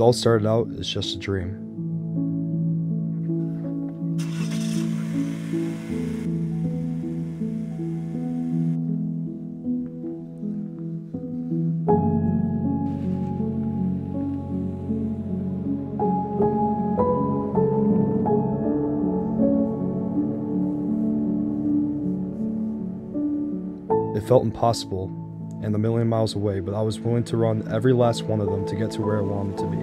all started out as just a dream. It felt impossible and a million miles away, but I was willing to run every last one of them to get to where I wanted to be.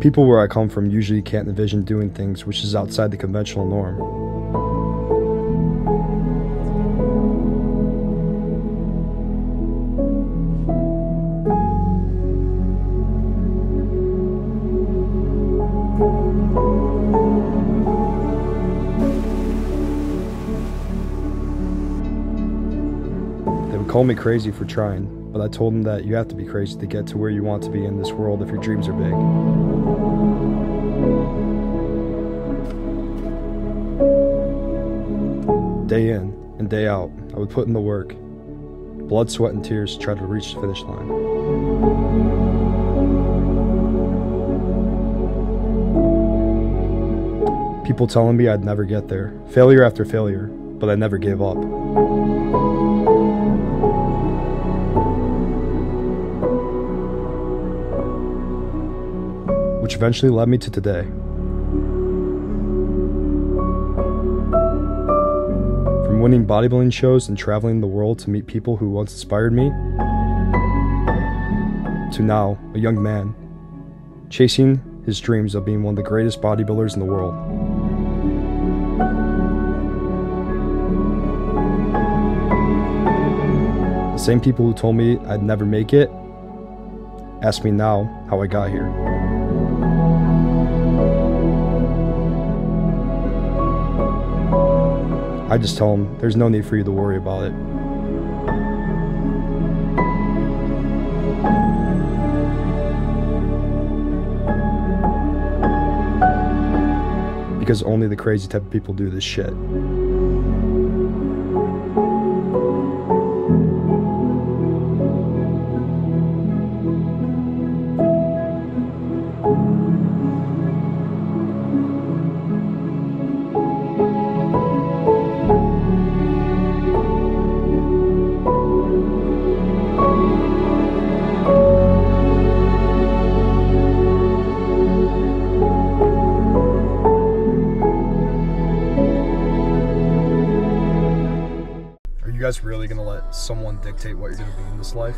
People where I come from usually can't envision doing things which is outside the conventional norm. They would call me crazy for trying, but I told them that you have to be crazy to get to where you want to be in this world if your dreams are big. Day in and day out, I would put in the work, blood, sweat, and tears to try to reach the finish line. People telling me I'd never get there, failure after failure, but I never gave up. which eventually led me to today. From winning bodybuilding shows and traveling the world to meet people who once inspired me, to now, a young man, chasing his dreams of being one of the greatest bodybuilders in the world. The same people who told me I'd never make it ask me now how I got here. I just tell them there's no need for you to worry about it. Because only the crazy type of people do this shit. Guys really gonna let someone dictate what you're gonna be in this life?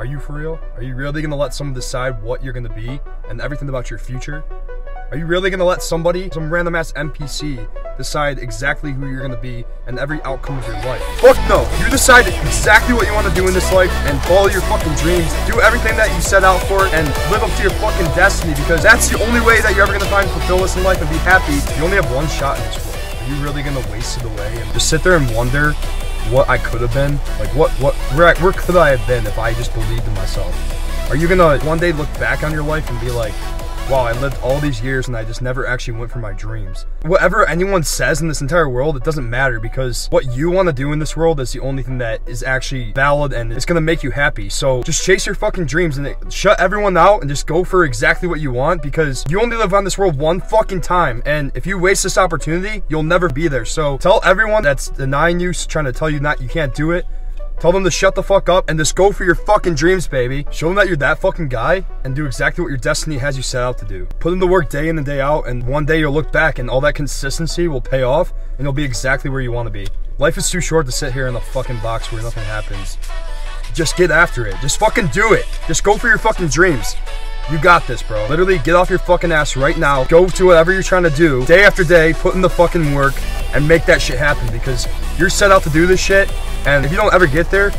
Are you for real? Are you really gonna let someone decide what you're gonna be and everything about your future? Are you really gonna let somebody, some random ass NPC, decide exactly who you're gonna be and every outcome of your life? Fuck no! You decide exactly what you wanna do in this life and follow your fucking dreams, do everything that you set out for, and live up to your fucking destiny because that's the only way that you're ever gonna find fulfillment in life and be happy. You only have one shot in this world. Are you really gonna waste it away and just sit there and wonder what I could have been? Like what what where, where could I have been if I just believed in myself? Are you gonna one day look back on your life and be like, wow, I lived all these years and I just never actually went for my dreams? Whatever anyone says in this entire world, it doesn't matter because what you want to do in this world is the only thing that is actually valid and it's gonna make you happy. So just chase your fucking dreams and shut everyone out and just go for exactly what you want because you only live on this world one fucking time. And if you waste this opportunity, you'll never be there. So tell everyone that's denying you, trying to tell you not you can't do it. Tell them to shut the fuck up and just go for your fucking dreams, baby. Show them that you're that fucking guy and do exactly what your destiny has you set out to do. Put in the work day in and day out, and one day you'll look back and all that consistency will pay off and you'll be exactly where you want to be. Life is too short to sit here in a fucking box where nothing happens. Just get after it. Just fucking do it. Just go for your fucking dreams. You got this, bro. Literally, get off your fucking ass right now. Go to whatever you're trying to do, day after day, put in the fucking work, and make that shit happen because you're set out to do this shit. And if you don't ever get there,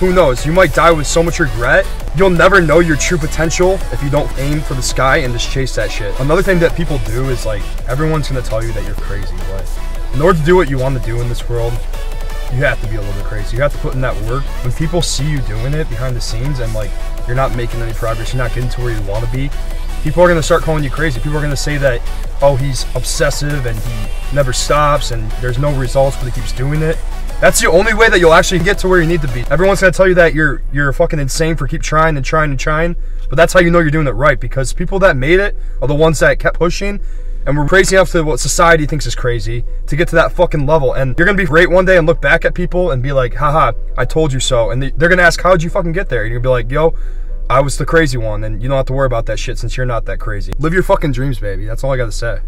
who knows? You might die with so much regret. You'll never know your true potential if you don't aim for the sky and just chase that shit. Another thing that people do is like, everyone's gonna tell you that you're crazy, but in order to do what you want to do in this world, you have to be a little bit crazy. You have to put in that work. When people see you doing it behind the scenes and like you're not making any progress, you're not getting to where you want to be, people are gonna start calling you crazy. People are gonna say that, oh, he's obsessive and he never stops and there's no results, but he keeps doing it. That's the only way that you'll actually get to where you need to be. Everyone's gonna tell you that you're you're fucking insane for keep trying and trying and trying, but that's how you know you're doing it right because people that made it are the ones that kept pushing and we're crazy enough to what society thinks is crazy to get to that fucking level. And you're gonna be great one day and look back at people and be like, haha, I told you so. And they're gonna ask, how'd you fucking get there? And you're gonna be like, yo, I was the crazy one, and you don't have to worry about that shit since you're not that crazy. Live your fucking dreams, baby. That's all I gotta say.